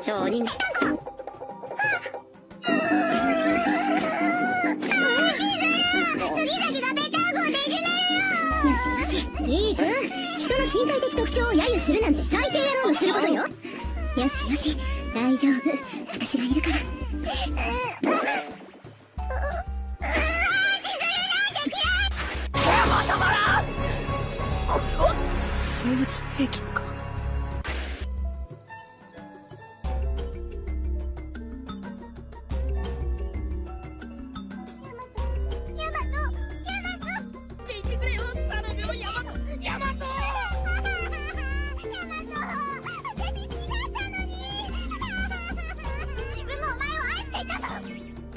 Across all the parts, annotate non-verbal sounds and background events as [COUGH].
証人よしよし。いい。君人の身体的特徴を揶揄するなんて最低野郎のすることよ。よしよし。大丈夫。私がいるから。生物兵器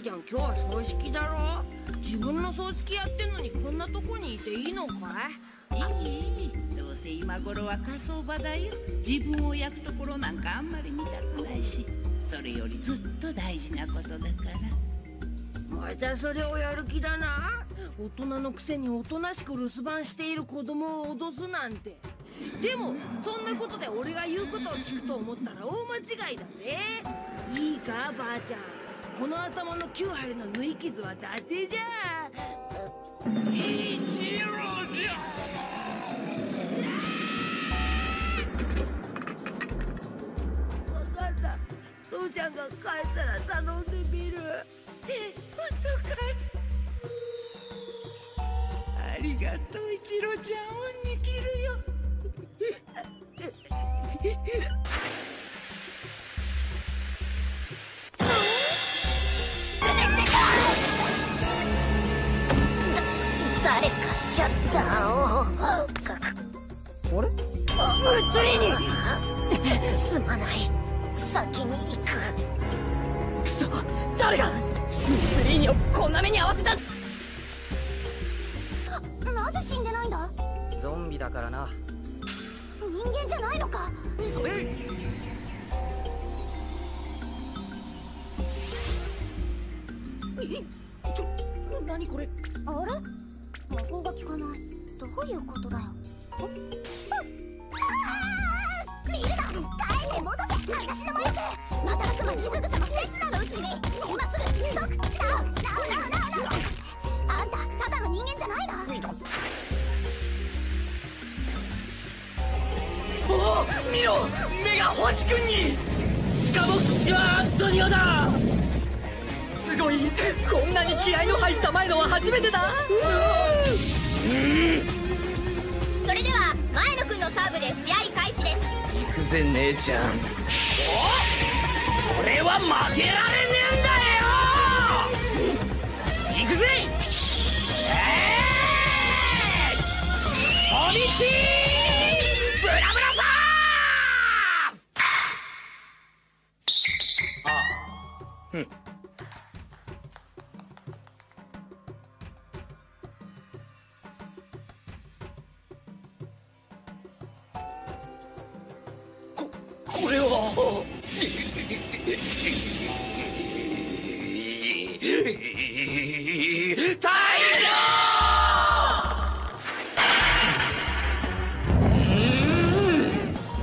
ちゃん今日は葬式だろ？自分の葬式やってんのにこんなとこにいていいのかい？いいどうせ今頃は火葬場だよ自分を焼くところなんかあんまり見たくないしそれよりずっと大事なことだからまたそれをやる気だな大人のくせにおとなしく留守番している子供を脅すなんてでもそんなことで俺が言うことを聞くと思ったら大間違いだぜいいかばあちゃんこの頭の9針の縫い傷は伊達じゃ。一郎じゃ。分かった。父ちゃんが帰ったら頼んでみる。え本当かいありがとう一郎ちゃん。恩に着るよ。シャッターをあれ物理にすまない先に行くクソ誰がミツリーニをこんな目に合わせたなぜ死んでないんだゾンビだからな人間じゃないのかそれちょ何これあれ魔法が効かない。どういうことだよ？ああ見るな！帰って戻せ！私の魔力働く間傷草の刹那のうちに！今すぐ！即ナウナウナウナウナウあんたただの人間じゃないな！おお見ろ！目が星くんに！しかも口はアントニオだ！ごい。こんなに気合の入った前のは初めてだ。それでは前野くんのサーブで試合開始です。行くぜ姉ちゃん。お俺は負けられ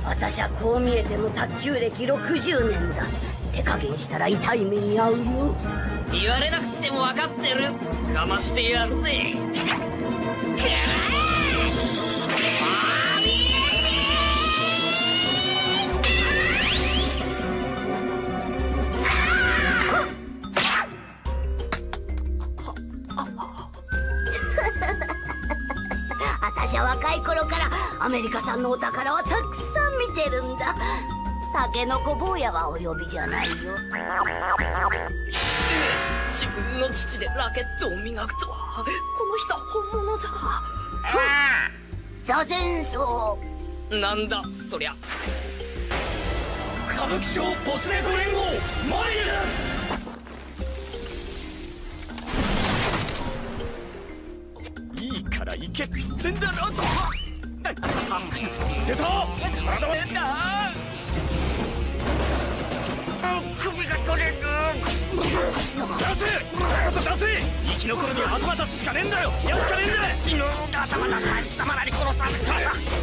私はこう見えても卓球歴60年だ手加減したら痛い目に遭うよ言われなくても分かってるかましてやるぜメリカさんのお宝はたくさん見てるんだ。タケノコ坊やはお呼びじゃないよ。自分の父でラケットを磨くとは。この人は本物だ。座禅僧なんだそりゃ。歌舞伎町ボスレート連合マイルいいから行けっつってんだろ出た。体は変だ首が取れる。出せ。さっさと出せ。生き残るには後渡ししかねえんだよ。やるしかねえんだ昨日が頭出さ貴様らに殺された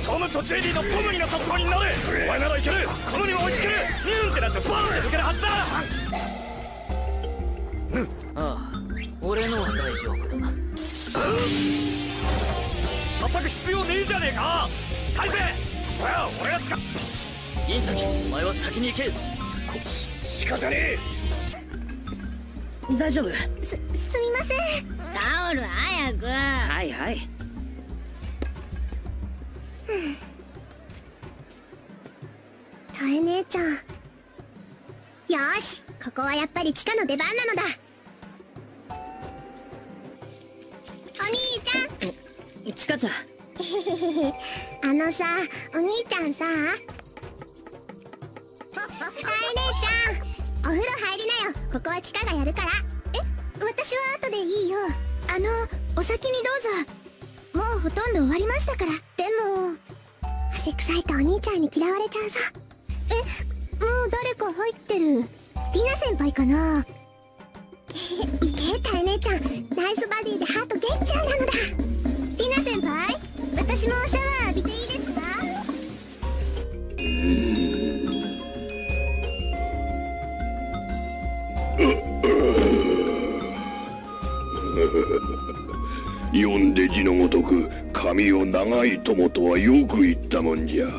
トムとジェリーのトムになったつもりになれ。お前ならいける。トムにも追いつける。ニューンってなってバーンって抜けるはずだ。必要ねえじゃねえか？返せ！ほら俺が使うインタキお前は先に行けこ仕方ねえ！大丈夫？すすみません。タオル早く。はいはい。タエ姉ちゃん。よーしここはやっぱり地下の出番なのだ。お兄ちゃん。チカちゃん [LAUGHS] あのさお兄ちゃんさ。タエ姉ちゃんお風呂入りなよ。ここは地下がやるから。え私は後でいいよ。あのお先にどうぞ。もうほとんど終わりましたから。でも汗臭いとお兄ちゃんに嫌われちゃうさ。えもう誰か入ってる。ティナ先輩かな。[LAUGHS] いけタエ姉ちゃん。ナイスバディでハートゲッチャーなのだ。ティナ先輩私もシャワー浴びていいですか？読んで字のごとく髪を長い友とはよく言ったもんじゃ。[LAUGHS]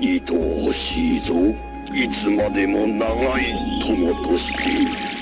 糸欲しいぞ。いつまでも長い友として。